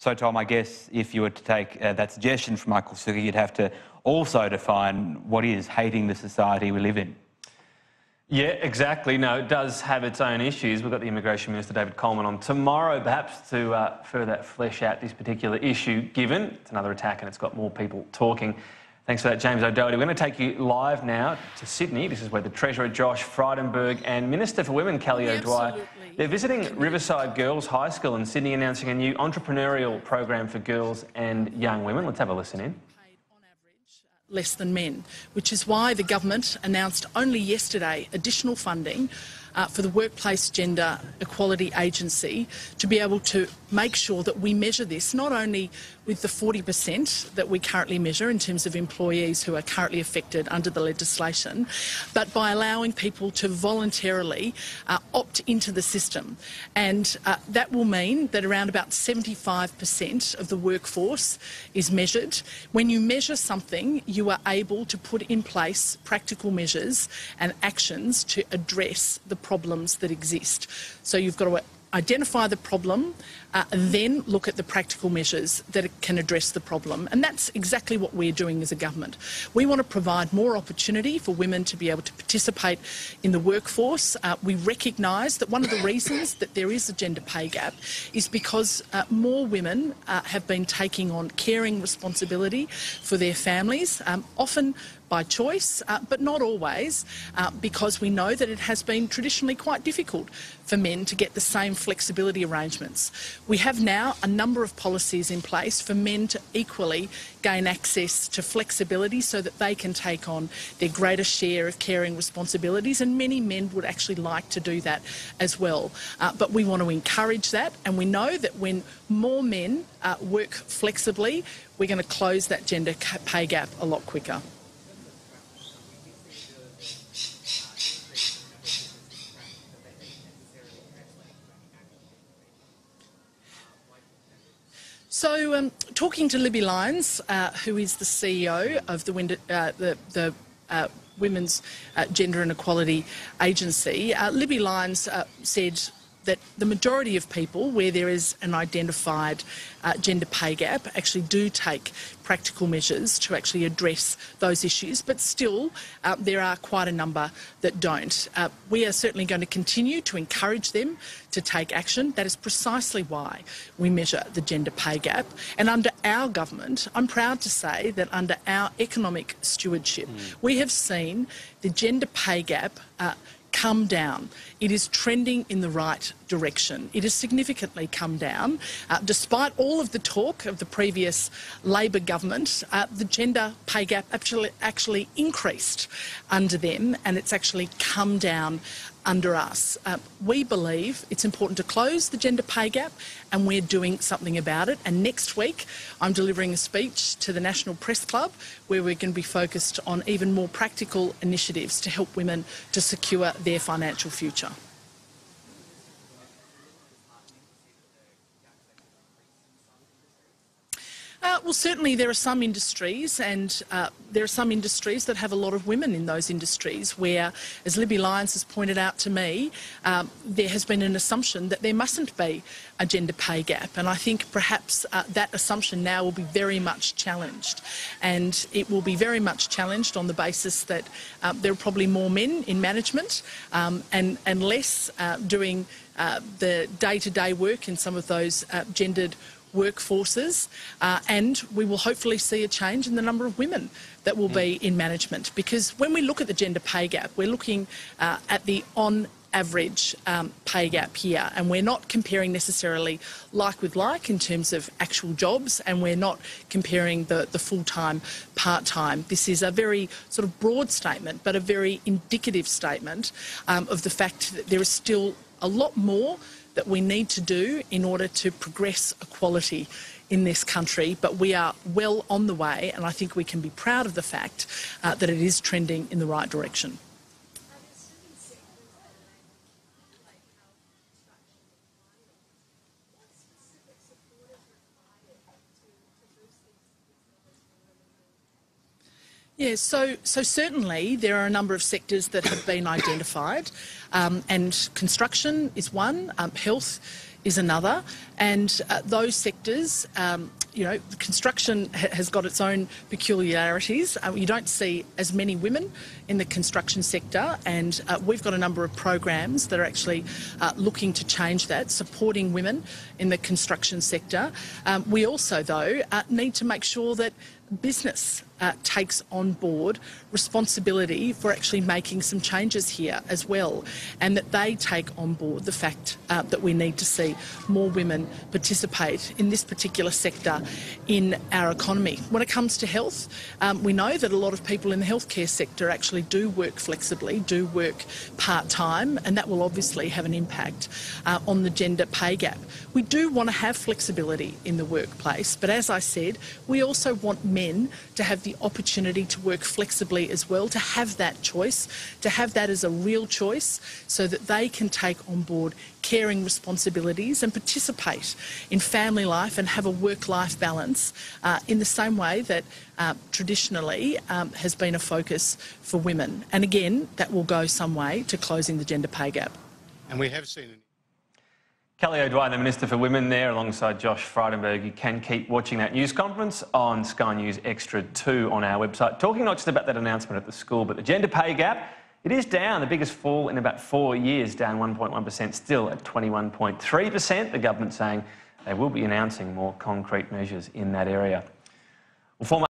So, Tom, I guess if you were to take uh, that suggestion from Michael Sukkar, you'd have to also define what is hating the society we live in. Yeah, exactly. No, it does have its own issues. We've got the Immigration Minister, David Coleman, on tomorrow, perhaps to uh, further flesh out this particular issue, given it's another attack and it's got more people talking. Thanks for that, James O'Doherty. We're going to take you live now to Sydney. This is where the Treasurer, Josh Frydenberg, and Minister for Women, Kelly O'Dwyer, Absolutely. they're visiting Riverside Girls High School in Sydney, announcing a new entrepreneurial program for girls and young women. Let's have a listen in less than men, which is why the government announced only yesterday additional funding uh, for the Workplace Gender Equality Agency to be able to make sure that we measure this not only with the 40% that we currently measure in terms of employees who are currently affected under the legislation, but by allowing people to voluntarily uh, opt into the system. And uh, that will mean that around about 75% of the workforce is measured. When you measure something, you are able to put in place practical measures and actions to address the problems that exist. So you've got to identify the problem, uh, then look at the practical measures that can address the problem. And that's exactly what we're doing as a government. We want to provide more opportunity for women to be able to participate in the workforce. Uh, we recognise that one of the reasons that there is a gender pay gap is because uh, more women uh, have been taking on caring responsibility for their families, um, often by choice, uh, but not always, uh, because we know that it has been traditionally quite difficult for men to get the same flexibility arrangements. We have now a number of policies in place for men to equally gain access to flexibility so that they can take on their greater share of caring responsibilities, and many men would actually like to do that as well. Uh, but we want to encourage that, and we know that when more men uh, work flexibly, we're going to close that gender pay gap a lot quicker. So, um, talking to Libby Lyons, uh, who is the CEO of the, uh, the, the uh, Women's uh, Gender and Equality Agency, uh, Libby Lyons uh, said that the majority of people where there is an identified uh, gender pay gap actually do take practical measures to actually address those issues, but still uh, there are quite a number that don't. Uh, we are certainly going to continue to encourage them to take action. That is precisely why we measure the gender pay gap. And under our government, I'm proud to say that under our economic stewardship, mm. we have seen the gender pay gap uh, come down. It is trending in the right direction. It has significantly come down. Uh, despite all of the talk of the previous Labor government, uh, the gender pay gap actually, actually increased under them and it's actually come down under us. Uh, we believe it's important to close the gender pay gap and we're doing something about it. And next week, I'm delivering a speech to the National Press Club where we're going to be focused on even more practical initiatives to help women to secure their financial future. Well, certainly there are some industries, and uh, there are some industries that have a lot of women in those industries where, as Libby Lyons has pointed out to me, um, there has been an assumption that there mustn't be a gender pay gap. And I think perhaps uh, that assumption now will be very much challenged. And it will be very much challenged on the basis that um, there are probably more men in management um, and, and less uh, doing uh, the day-to-day -day work in some of those uh, gendered workforces, uh, and we will hopefully see a change in the number of women that will be in management. Because when we look at the gender pay gap, we're looking uh, at the on average um, pay gap here, and we're not comparing necessarily like with like in terms of actual jobs, and we're not comparing the, the full time, part time. This is a very sort of broad statement, but a very indicative statement um, of the fact that there is still a lot more that we need to do in order to progress equality in this country, but we are well on the way, and I think we can be proud of the fact uh, that it is trending in the right direction. Yes, so, so certainly there are a number of sectors that have been identified, um, and construction is one, um, health is another. And uh, those sectors, um, you know, construction ha- has got its own peculiarities. Uh, you don't see as many women in the construction sector, and uh, we've got a number of programs that are actually uh, looking to change that, supporting women in the construction sector. Um, we also, though, uh, need to make sure that business uh, takes on board responsibility for actually making some changes here as well, and that they take on board the fact uh, that we need to see more women participate in this particular sector in our economy. When it comes to health, um, we know that a lot of people in the healthcare sector actually do work flexibly, do work part time, and that will obviously have an impact uh, on the gender pay gap. We do want to have flexibility in the workplace, but as I said, we also want men to have the opportunity to work flexibly as well, to have that choice, to have that as a real choice, so that they can take on board caring responsibilities and participate in family life and have a work life balance uh, in the same way that uh, traditionally um, has been a focus for women. And again, that will go some way to closing the gender pay gap. And we have seen Kelly O'Dwyer, the Minister for Women, there alongside Josh Frydenberg. You can keep watching that news conference on Sky News Extra 2 on our website, talking not just about that announcement at the school, but the gender pay gap. It is down, the biggest fall in about four years, down 1.1%, still at 21.3%. The government saying they will be announcing more concrete measures in that area. Well, former